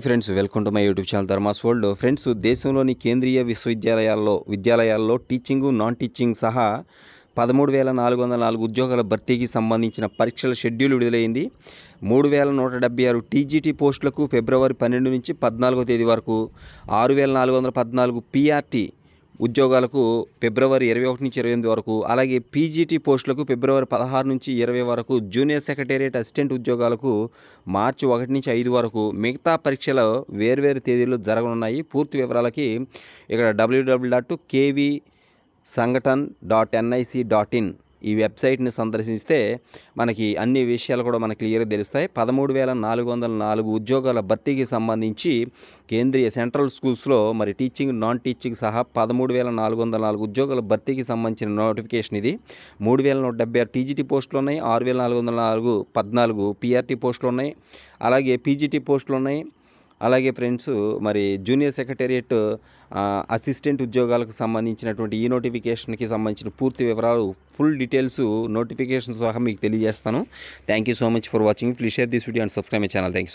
Hi friends welcome to my YouTube channel Dharma's world. Friends దేశంలోని కేంద్రీయ విశ్వవిద్యాలయాల్లో విద్యాలయాల్లో teaching non teaching సహా పదమూడు వేల నాలుగు వందల నాలుగు ఉద్యోగాల భర్తీకి సంబంధించిన పరీక్షల షెడ్యూల్ విడుదలైంది. మూడు వేల నూట డెబ్బై ఆరు టీజీటీ పోస్టులకు ఫిబ్రవరి పన్నెండు నుంచి పద్నాలుగో తేదీ వరకు ఆరు వేల నాలుగు వందల పద్నాలుగు పీఆర్టీ ఉద్యోగాలకు ఫిబ్రవరి ఇరవై ఒకటి నుంచి ఇరవై ఎనిమిది వరకు అలాగే పీజీటీ పోస్టులకు ఫిబ్రవరి పదహారు నుంచి ఇరవై వరకు జూనియర్ సెక్రటేరియట్ అసిస్టెంట్ ఉద్యోగాలకు మార్చి ఒకటి నుంచి ఐదు వరకు మిగతా పరీక్షలు వేర్వేరు తేదీల్లో జరగనున్నాయి. పూర్తి వివరాలకి ఇక్కడ WW dot KV Sangathan dot NIC dot in ఈ వెబ్సైట్ని సందర్శిస్తే మనకి అన్ని విషయాలు కూడా మనకు క్లియర్గా తెలుస్తాయి. పదమూడు వేల నాలుగు వందల నాలుగు ఉద్యోగాల భర్తీకి సంబంధించి కేంద్రీయ సెంట్రల్ స్కూల్స్లో మరి టీచింగ్ నాన్ టీచింగ్ సహా పదమూడు వేల నాలుగు వందల నాలుగు ఉద్యోగాల భర్తీకి సంబంధించిన నోటిఫికేషన్ ఇది. మూడు వేల నూట డెబ్బై ఆరు టీజీటీ పోస్టులు ఉన్నాయి. ఆరు వేల నాలుగు వందల నాలుగు పద్నాలుగు పీఆర్టీ పోస్టులు ఉన్నాయి. అలాగే పీజీటీ పోస్టులు ఉన్నాయి. అలాగే ఫ్రెండ్స్ మరి జూనియర్ సెక్రటేరియట్ అసిస్టెంట్ ఉద్యోగాలకు సంబంధించినటువంటి ఈ నోటిఫికేషన్కి సంబంధించిన పూర్తి వివరాలు ఫుల్ డీటెయిల్స్ నోటిఫికేషన్ సహా మీకు తెలియజేస్తాను. Thank you so much for watching. Please share this video and subscribe my channel. Thank you